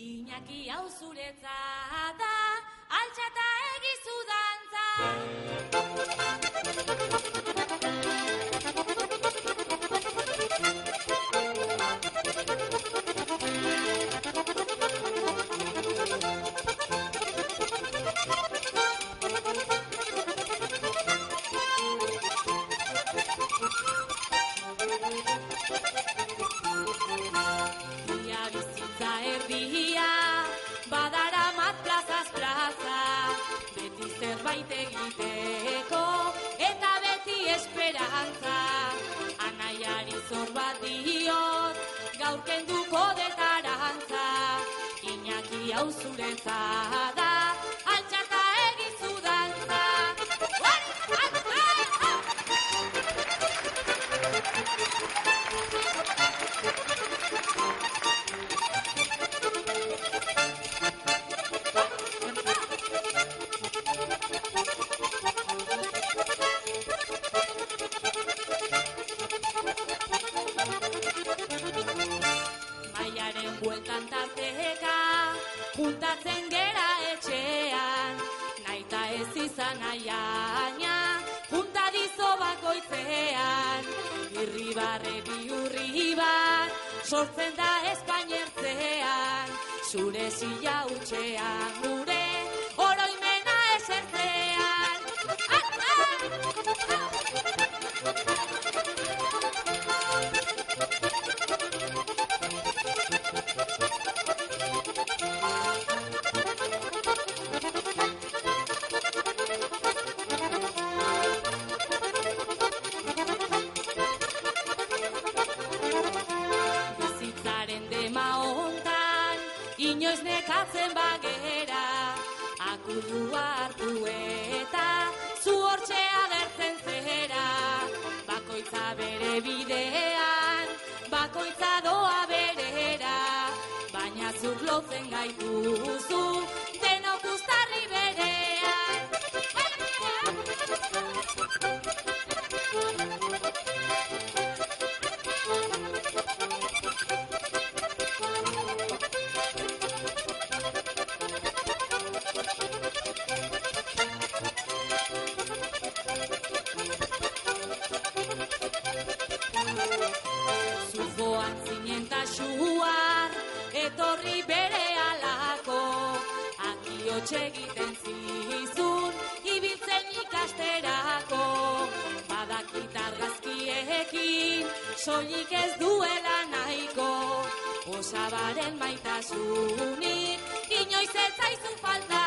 Iñaki hau zuretza da, altxata egizu dantza. Zerbait egiteko, eta beti esperantza. Anaiari zor bat diot, gaur kenduko detarantza, Iñaki hau zuretza juntatzen gera etxean, naita ez izan aiaina, junta dizo bakoitzean, irribarre biurri bat, sortzen da espainertzean, zure zila utxean, gure inoiz nekatzen bagera, akudua hartu eta zu hortxe agertzen zera, bakoitza bere bidean, bakoitza doa berera, baina zuk lotzen gaituzu, etorri bere alako, akiotxe egiten zizun, ibiltzen ikasterako, badakit argazkiekin, soilik ez duela nahiko, osabaren maitasunik, inoiz ez zaizu falta.